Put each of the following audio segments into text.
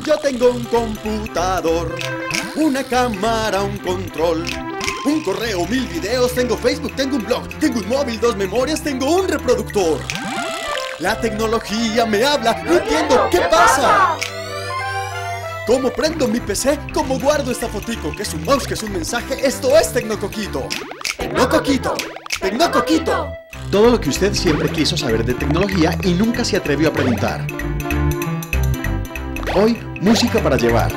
Yo tengo un computador, una cámara, un control, un correo, mil videos, tengo Facebook, tengo un blog, tengo un móvil, dos memorias, tengo un reproductor. La tecnología me habla, no entiendo, ¿qué pasa? ¿Cómo prendo mi PC? ¿Cómo guardo esta fotico? ¿Qué es un mouse? ¿Qué es un mensaje? Esto es Tecnocoquito. Tecnocoquito. Tecnocoquito. Todo lo que usted siempre quiso saber de tecnología y nunca se atrevió a preguntar. Hoy, música para llevar.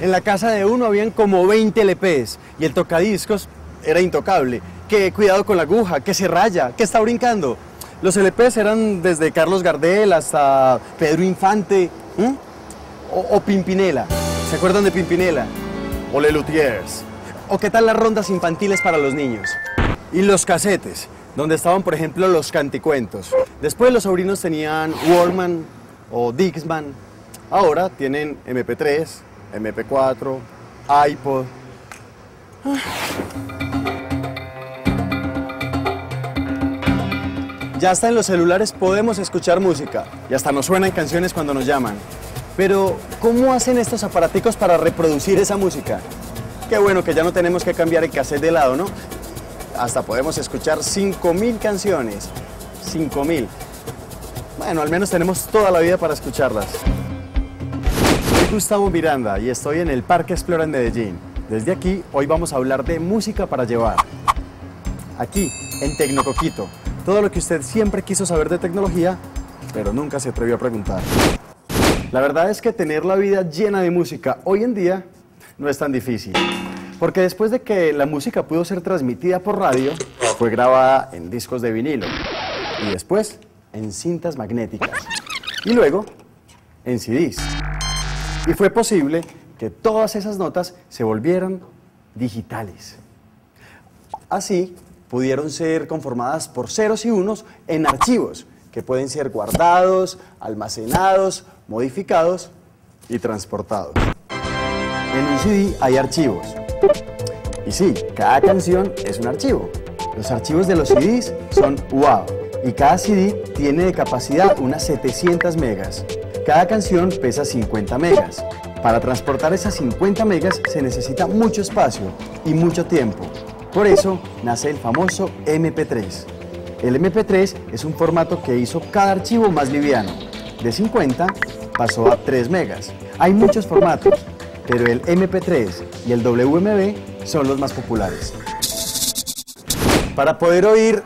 En la casa de uno habían como 20 LPs y el tocadiscos era intocable. Que cuidado con la aguja, que se raya, que está brincando. Los LPs eran desde Carlos Gardel hasta Pedro Infante o, Pimpinela. ¿Se acuerdan de Pimpinela? O Le Luthiers. ¿O qué tal las rondas infantiles para los niños? Y los casetes, donde estaban, por ejemplo, los canticuentos. Después los sobrinos tenían Walkman o Dixman. Ahora tienen MP3, MP4, iPod. Ya hasta en los celulares podemos escuchar música y hasta nos suenan canciones cuando nos llaman. Pero, ¿cómo hacen estos aparaticos para reproducir esa música? Qué bueno que ya no tenemos que cambiar el cassette de lado, ¿no? Hasta podemos escuchar 5.000 canciones. 5.000. Bueno, al menos tenemos toda la vida para escucharlas. Gustavo Miranda y estoy en el Parque Explora en Medellín. Desde aquí, hoy vamos a hablar de música para llevar. Aquí, en Tecnocoquito, todo lo que usted siempre quiso saber de tecnología, pero nunca se atrevió a preguntar. La verdad es que tener la vida llena de música hoy en día no es tan difícil. Porque después de que la música pudo ser transmitida por radio, fue grabada en discos de vinilo. Y después en cintas magnéticas. Y luego en CDs y fue posible que todas esas notas se volvieran digitales. Así pudieron ser conformadas por ceros y unos en archivos que pueden ser guardados, almacenados, modificados y transportados. En un CD hay archivos. Y sí, cada canción es un archivo. Los archivos de los CDs son WAV y cada CD tiene de capacidad unas 700 megas. Cada canción pesa 50 megas. Para transportar esas 50 megas se necesita mucho espacio y mucho tiempo. Por eso nace el famoso MP3. El MP3 es un formato que hizo cada archivo más liviano. De 50 pasó a 3 megas. Hay muchos formatos, pero el MP3 y el WMB son los más populares. Para poder oír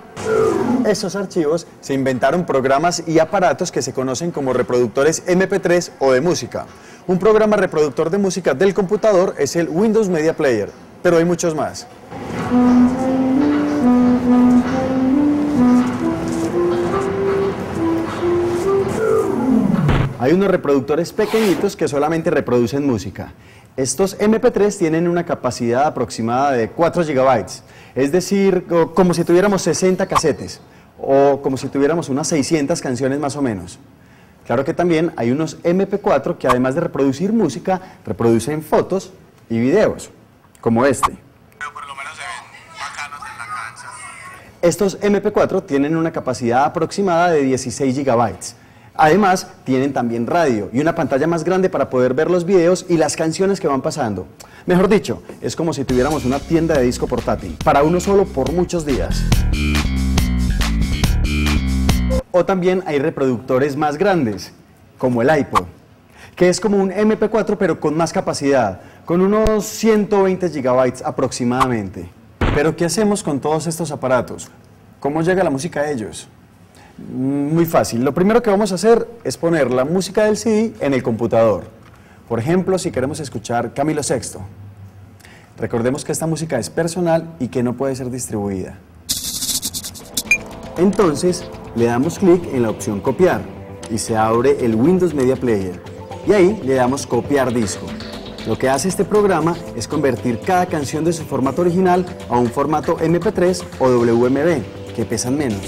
esos archivos se inventaron programas y aparatos que se conocen como reproductores MP3 o de música. Un programa reproductor de música del computador es el Windows Media Player, pero hay muchos más. Hay unos reproductores pequeñitos que solamente reproducen música. Estos MP3 tienen una capacidad aproximada de 4 GB, es decir, como si tuviéramos 60 casetes o como si tuviéramos unas 600 canciones más o menos. Claro que también hay unos MP4 que además de reproducir música, reproducen fotos y videos, como este. Estos MP4 tienen una capacidad aproximada de 16 GB. Además, tienen también radio y una pantalla más grande para poder ver los videos y las canciones que van pasando. Mejor dicho, es como si tuviéramos una tienda de disco portátil, para uno solo por muchos días. O también hay reproductores más grandes, como el iPod, que es como un MP4 pero con más capacidad, con unos 120 GB aproximadamente. Pero ¿qué hacemos con todos estos aparatos? ¿Cómo llega la música a ellos? Muy fácil. Lo primero que vamos a hacer es poner la música del CD en el computador. Por ejemplo, si queremos escuchar Camilo VI. Recordemos que esta música es personal y que no puede ser distribuida. Entonces, le damos clic en la opción copiar y se abre el Windows Media Player. Y ahí le damos copiar disco. Lo que hace este programa es convertir cada canción de su formato original a un formato MP3 o WMB, que pesan menos.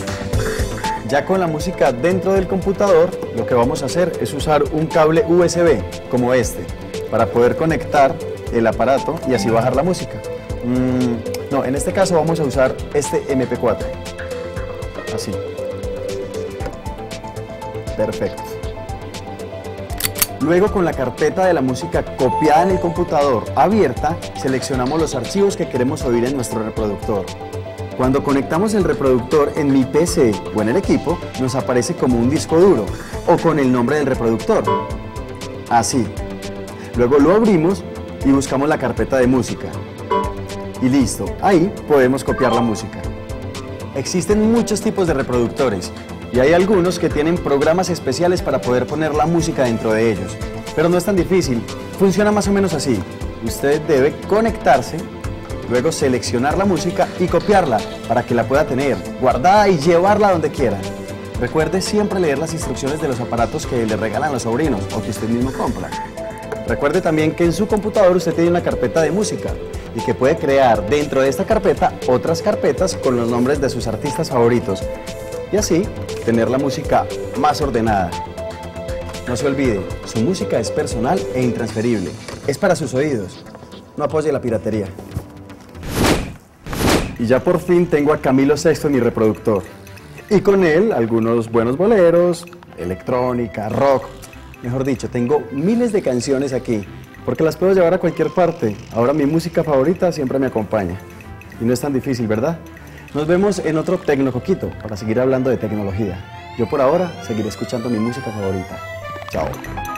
Ya con la música dentro del computador, lo que vamos a hacer es usar un cable USB, como este, para poder conectar el aparato y así bajar la música. Mm, no, en este caso vamos a usar este MP4. Así. Perfecto. Luego con la carpeta de la música copiada en el computador abierta, seleccionamos los archivos que queremos oír en nuestro reproductor. Cuando conectamos el reproductor en mi PC o en el equipo, nos aparece como un disco duro o con el nombre del reproductor. Así. Luego lo abrimos y buscamos la carpeta de música. Y listo, ahí podemos copiar la música. Existen muchos tipos de reproductores y hay algunos que tienen programas especiales para poder poner la música dentro de ellos. Pero no es tan difícil, funciona más o menos así. Usted debe conectarse, luego seleccionar la música y copiarla para que la pueda tener guardada y llevarla donde quiera. Recuerde siempre leer las instrucciones de los aparatos que le regalan los sobrinos o que usted mismo compra. Recuerde también que en su computador usted tiene una carpeta de música y que puede crear dentro de esta carpeta otras carpetas con los nombres de sus artistas favoritos y así tener la música más ordenada. No se olvide, su música es personal e intransferible. Es para sus oídos. No apoye la piratería. Y ya por fin tengo a Camilo VI en mi reproductor. Y con él algunos buenos boleros, electrónica, rock. Mejor dicho, tengo miles de canciones aquí, porque las puedo llevar a cualquier parte. Ahora mi música favorita siempre me acompaña. Y no es tan difícil, ¿verdad? Nos vemos en otro Tecnocoquito para seguir hablando de tecnología. Yo por ahora seguiré escuchando mi música favorita. Chao.